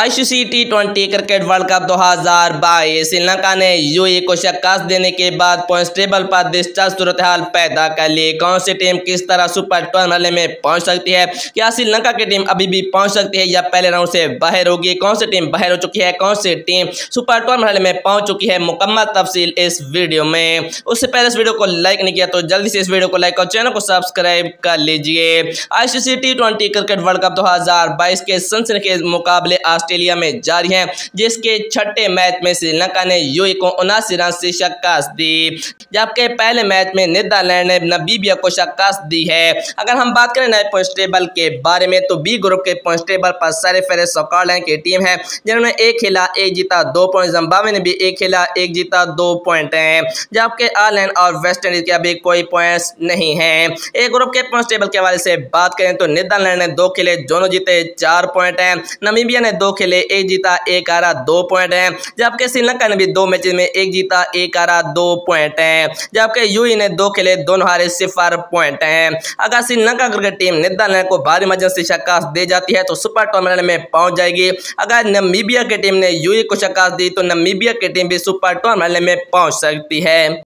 ICC T twenty cricket world cup 2022 Sri Lanka ने UAE को शिकस्त देने के बाद पॉइंट टेबल पर दिलचस्प सूरत हाल पैदा कर ली कौन सी टीम किस तरह सुपर टूर्नामेंट में पहुँच सकती है? क्या श्रीलंका की टीम अभी भी पहुँच सकती है या पहले राउंड से बाहर होगी? कौन सी टीम बाहर हो चुकी है? कौन सी टीम सुपर टूर्नामेंट में पहुँच चुकी है? मुकम्मल तफसील इस वीडियो में। उससे पहले इस वीडियो को लाइक नहीं किया तो जल्दी से इस वीडियो को लाइक और चैनल को सब्सक्राइब कर लीजिए। ICC T twenty cricket world cup दो हज़ार बाईस के सनसनी के मुकाबले ऑस्ट्रेलिया में जारी है, जिसके छठे मैच में श्रीलंका ने यूए को उनासी रन से शिकस्त दी। जबकि पहले मैच में नीदरलैंड ने नबीबिया को शिकस्त दी है। अगर हम बात करें नए पॉइंट के बारे में तो बी ग्रुप के पॉइंट पर सर फेरे स्कॉटलैंड की टीम है, जिन्होंने एक खेला एक जीता, दो पॉइंट जम्बावे ने भी एक खेला एक जीता, दो पॉइंट है। जबकि आयरलैंड और वेस्ट इंडीज के अभी कोई पॉइंट्स नहीं है। एक ग्रुप के पॉइंट के हवाले से बात करें तो नीदरलैंड ने दो खेले दोनों जीते, चार पॉइंट है। नमीबिया ने दो खेले, एक जीता, एक हारा, दो पॉइंट है। जबकि श्रीलंका ने भी दो मैच में एक जीता, एक हारा, दो पॉइंट है। जबकि यूई ने दो खेले, दोनों हारे सिफर पॉइंट है। अगर श्रीलंका क्रिकेट टीम नीदरलैंड को भारी मजन से शिकस्त दे जाती है तो सुपर टूर्नामेंट में पहुँच जाएगी। अगर नमीबिया की टीम ने यूई को शिकस्त दी तो नमीबिया की टीम भी सुपर टूर्नामेंट में पहुँच सकती है।